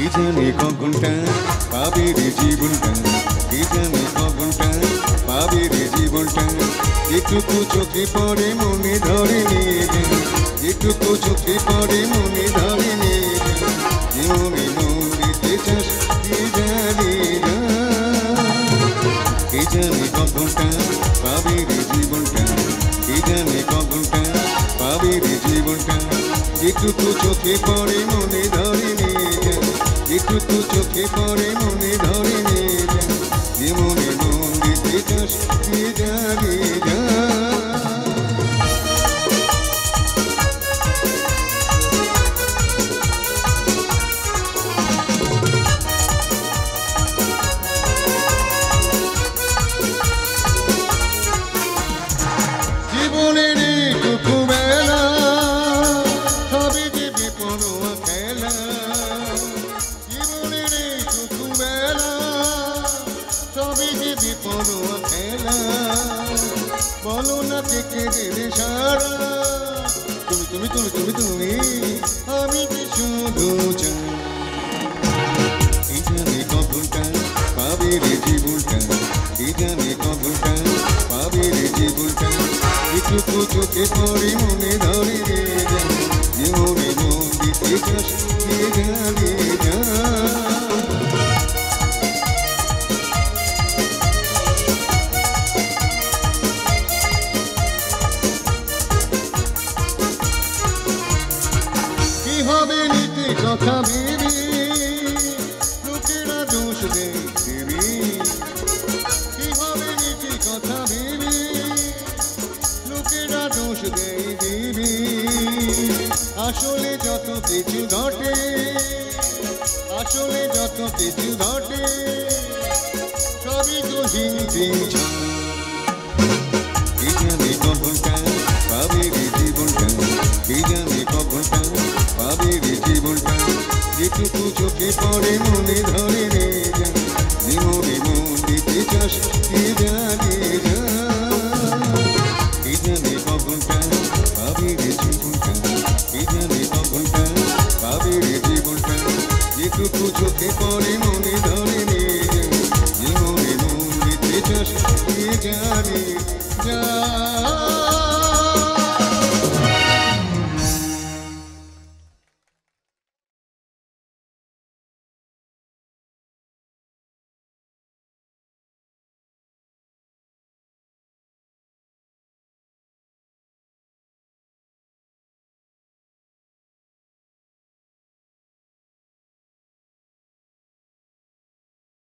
কি জানে কখনটা পাবে রে জীবনটা। কি জানে কখনটা পাবে রে জীবনটা। যেটুকু চোখে পড়ে মনে ধরে নিয়ে যেটুকু চোখে পড়ে মনে ধরে নিয়ে জীবনে মন দিতে চাস, কি জানি না। কে জানে কখনটা পাবে রে জীবনটা। কে জানে পড়ে মনে যেটুকু চোখে পড়ে মনে ধরে নিয়ে জীবনে মন দিতে চাস যা জীবনের টুকু সবই যে বিপরোয়া খেলা, বলো না থেকে দেবে সারা তুমি তুমি তুমি তুমি তুমি, আমি কি শুধু কি জানে কখনটা পাবে রে জীবনটা? কি জানে কখনটা পাবে রে জীবনটা? এটুকু চোখে পড়ে মনে ধরে রে জীবনে মন দিতে চাস হবে নিতে কথা ভেবে লোকেরা দোষ দেয় দেবে কি হবে নিতে কথা ভেবে লোকেরা দোষ দেয় দেবে আসলে যত কিছু ঘটে, আসলে যত কিছু ঘটে, সবই তো হিং হিং জীবনটা পাবের জীবনটা, যেটুকু চোখে পড়ে মনে ধরে রে যা। মনে মন দিতে চাস, কে জানে যা। কে জানে কখনটা পাবের জীবনটা, কে জানে কখনটা পাবের জীবনটা, যেটুকু চোখে পড়ে মনে ধরে রে যা। মনে মন দিতে চাস, কে জানে যা।